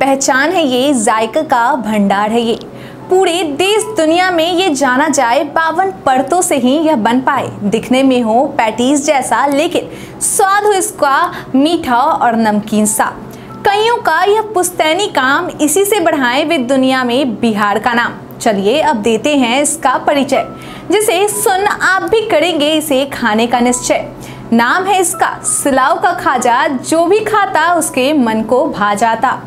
पहचान है ये, जायका का भंडार है ये। पूरे देश दुनिया में ये जाना जाए, बावन परतों से ही यह बन पाए। दिखने में हो पैटीज जैसा, लेकिन स्वाद हो इसका मीठा और नमकीन सा। कईयों का यह पुस्तैनी काम इसी से बढ़ाए वे दुनिया में बिहार का नाम। चलिए अब देते हैं इसका परिचय, जिसे सुन आप भी करेंगे इसे खाने का निश्चय। नाम है इसका, सिलाव का खाजा, जो भी खाता उसके मन को भा जाता।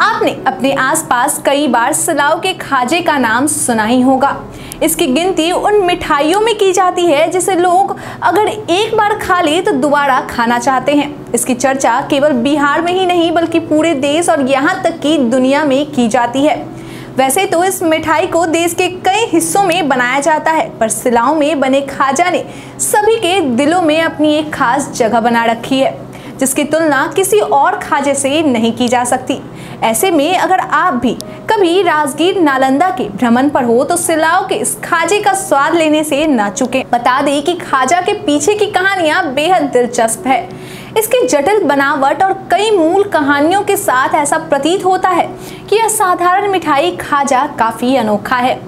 आपने अपने आसपास कई बार सिलाव के खाजे का नाम सुना ही होगा। इसकी गिनती उन मिठाइयों में की जाती है जिसे लोग अगर एक बार खा ले तो दोबारा खाना चाहते हैं। इसकी चर्चा केवल बिहार में ही नहीं, बल्कि पूरे देश और यहाँ तक कि दुनिया में की जाती है। वैसे तो इस मिठाई को देश के कई हिस्सों में बनाया जाता है, पर सिलाओं में बने खाजा ने सभी के दिलों में अपनी एक खास जगह बना रखी है। जिसकी तुलना किसी और खाजे से नहीं की जा सकती। ऐसे में अगर आप भी कभी राजगीर नालंदा के भ्रमण पर हो तो सिलाओ के इस खाजे का स्वाद लेने से न चुके। बता दें कि खाजा के पीछे की कहानियाँ बेहद दिलचस्प है। इसकी जटिल बनावट और कई मूल कहानियों के साथ ऐसा प्रतीत होता है कि यह साधारण मिठाई खाजा काफ़ी अनोखा है।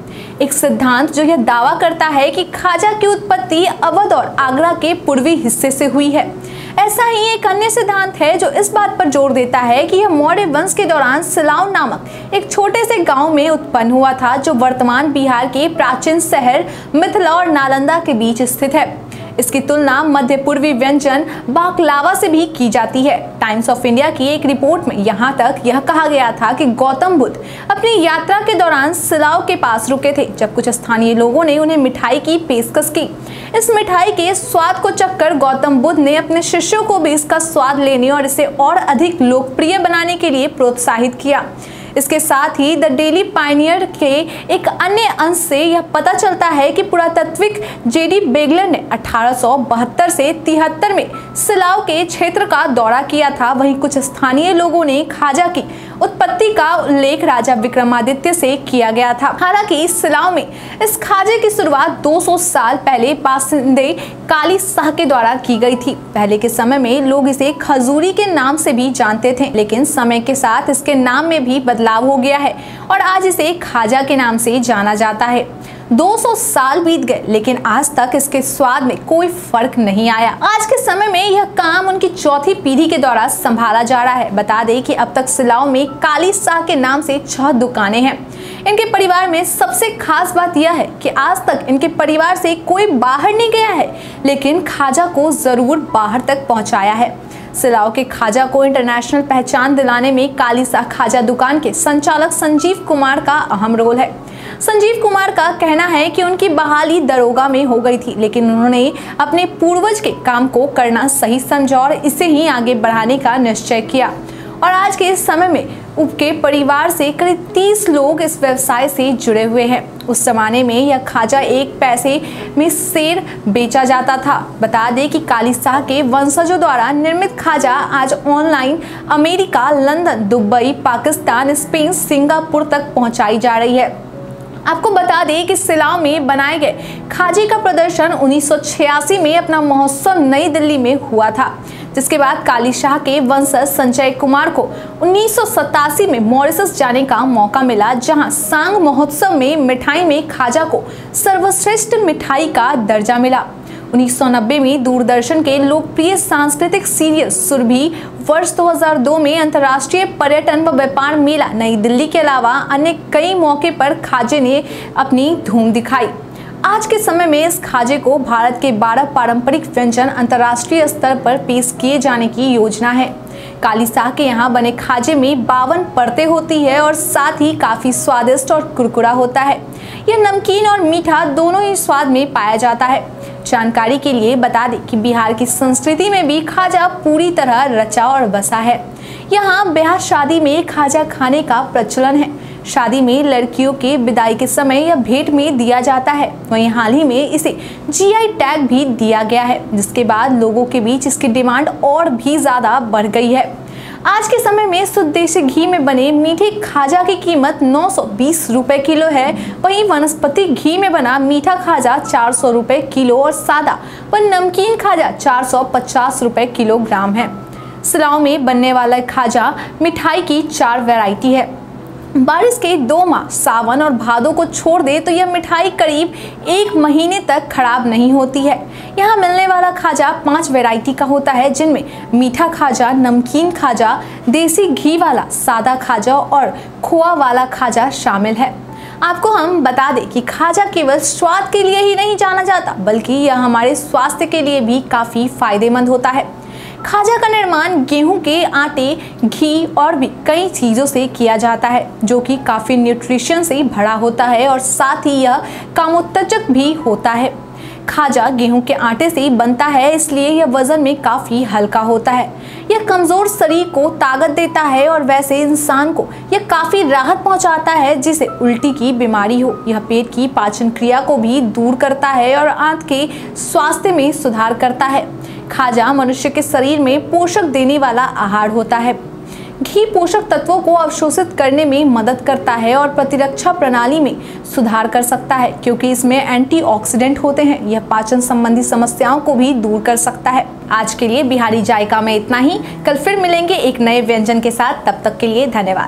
एक सिद्धांत जो यह दावा करता है कि खाजा की उत्पत्ति अवध और आगरा के पूर्वी हिस्से से हुई है। ऐसा ही एक अन्य सिद्धांत है जो इस बात पर ज़ोर देता है कि यह मौर्य वंश के दौरान सिलाव नामक एक छोटे से गाँव में उत्पन्न हुआ था, जो वर्तमान बिहार के प्राचीन शहर मिथिला और नालंदा के बीच स्थित है। इसकी तुलना मध्य पूर्वी व्यंजन बाकलावा से भी की जाती है। टाइम्स ऑफ़ इंडिया की एक रिपोर्ट में यहाँ तक यह कहा गया था कि गौतम बुद्ध अपनी यात्रा के दौरान सिलाव के पास रुके थे, जब कुछ स्थानीय लोगों ने उन्हें मिठाई की पेशकश की। इस मिठाई के स्वाद को चक्कर गौतम बुद्ध ने अपने शिष्यों को भी इसका स्वाद लेने और इसे और अधिक लोकप्रिय बनाने के लिए प्रोत्साहित किया। इसके साथ ही द डेली पाइनियर के एक अन्य अंश से यह पता चलता है कि पुरातत्विक जेडी बेगलर ने अठारह सौ बहत्तर से तिहत्तर में सिलाव के क्षेत्र का दौरा किया था। वहीं कुछ स्थानीय लोगों ने खाजा की उत्पत्ति का उल्लेख राजा विक्रमादित्य से किया गया था। हालाँकि इस सिलाव में इस खाजे की शुरुआत 200 साल पहले पासिंदे काली शाह के द्वारा की गई थी। पहले के समय में लोग इसे खजूरी के नाम से भी जानते थे, लेकिन समय के साथ इसके नाम में भी बदलाव हो गया है और आज इसे खाजा के नाम से जाना जाता है। 200 साल बीत गए, लेकिन आज तक इसके स्वाद में कोई फ़र्क नहीं आया। आज के समय में यह काम उनकी चौथी पीढ़ी के द्वारा संभाला जा रहा है। बता दें कि अब तक सिलाओ में काली शाह के नाम से छह दुकानें हैं। इनके परिवार में सबसे खास बात यह है कि आज तक इनके परिवार से कोई बाहर नहीं गया है, लेकिन खाजा को ज़रूर बाहर तक पहुँचाया है। सिलाओ के खाजा को इंटरनेशनल पहचान दिलाने में काली शाह खाजा दुकान के संचालक संजीव कुमार का अहम रोल है। संजीव कुमार का कहना है कि उनकी बहाली दरोगा में हो गई थी, लेकिन उन्होंने अपने पूर्वज के काम को करना सही समझा और इसे ही आगे बढ़ाने का निश्चय किया। और आज के इस समय में उनके परिवार से करीब 30 लोग इस व्यवसाय से जुड़े हुए हैं। उस जमाने में यह खाजा एक पैसे में शेर बेचा जाता था। बता दें कि काली शाह के वंशजों द्वारा निर्मित खाजा आज online America, London, Dubai, Pakistan, Spain, Singapore तक पहुंचाई जा रही है। आपको बता दें कि सिलाव में बनाए गए खाजे का प्रदर्शन 1986 में अपना महोत्सव नई दिल्ली में हुआ था, जिसके बाद काली शाह के वंशज संजय कुमार को उन्नीस सौ सतासी में मॉरिसस जाने का मौका मिला, जहाँ सांग महोत्सव में मिठाई में खाजा को सर्वश्रेष्ठ मिठाई का दर्जा मिला। 1990 में दूरदर्शन के लोकप्रिय सांस्कृतिक सीरियल सुरभि वर्ष 2002 में अंतर्राष्ट्रीय पर्यटन व व्यापार मेला नई दिल्ली के अलावा अन्य कई मौके पर खाजे ने अपनी धूम दिखाई। आज के समय में इस खाजे को भारत के 12 पारंपरिक व्यंजन अंतर्राष्ट्रीय स्तर पर पेश किए जाने की योजना है। काली शाह के यहाँ बने खाजे में बावन परतें होती है और साथ ही काफ़ी स्वादिष्ट और कुरकुरा होता है। यह नमकीन और मीठा दोनों ही स्वाद में पाया जाता है। जानकारी के लिए बता दें कि बिहार की संस्कृति में भी खाजा पूरी तरह रचा और बसा है। यहाँ ब्याह शादी में खाजा खाने का प्रचलन है। शादी में लड़कियों के विदाई के समय या भेंट में दिया जाता है। वहीं हाल ही में इसे जीआई टैग भी दिया गया है, जिसके बाद लोगों के बीच इसकी डिमांड और भी ज़्यादा बढ़ गई है। आज के समय में शुद्ध देसी घी में बने मीठे खाजा की कीमत 920 रुपए किलो है। वहीं वनस्पति घी में बना मीठा खाजा 400 रुपए किलो और सादा व नमकीन खाजा 450 रुपए किलोग्राम है। सिलाव में बनने वाला खाजा मिठाई की चार वैरायटी है। बारिश के दो माह सावन और भादों को छोड़ दे तो यह मिठाई करीब एक महीने तक खराब नहीं होती है। यहाँ मिलने वाला खाजा पाँच वैरायटी का होता है, जिनमें मीठा खाजा, नमकीन खाजा, देसी घी वाला सादा खाजा और खोआ वाला खाजा शामिल है। आपको हम बता दें कि खाजा केवल स्वाद के लिए ही नहीं जाना जाता, बल्कि यह हमारे स्वास्थ्य के लिए भी काफ़ी फ़ायदेमंद होता है। खाजा का निर्माण गेहूँ के आटे, घी और भी कई चीज़ों से किया जाता है, जो कि काफ़ी न्यूट्रिशन से भरा होता है और साथ ही यह कामोत्तेजक भी होता है। खाजा गेहूँ के आटे से बनता है, इसलिए यह वज़न में काफ़ी हल्का होता है। यह कमज़ोर शरीर को ताकत देता है और वैसे इंसान को यह काफ़ी राहत पहुंचाता है, जिसे उल्टी की बीमारी हो। यह पेट की पाचन क्रिया को भी दूर करता है और आंत के स्वास्थ्य में सुधार करता है। खाजा मनुष्य के शरीर में पोषक देने वाला आहार होता है। घी पोषक तत्वों को अवशोषित करने में मदद करता है और प्रतिरक्षा प्रणाली में सुधार कर सकता है, क्योंकि इसमें एंटीऑक्सीडेंट होते हैं। यह पाचन संबंधी समस्याओं को भी दूर कर सकता है। आज के लिए बिहारी जायका में इतना ही। कल फिर मिलेंगे एक नए व्यंजन के साथ। तब तक के लिए धन्यवाद।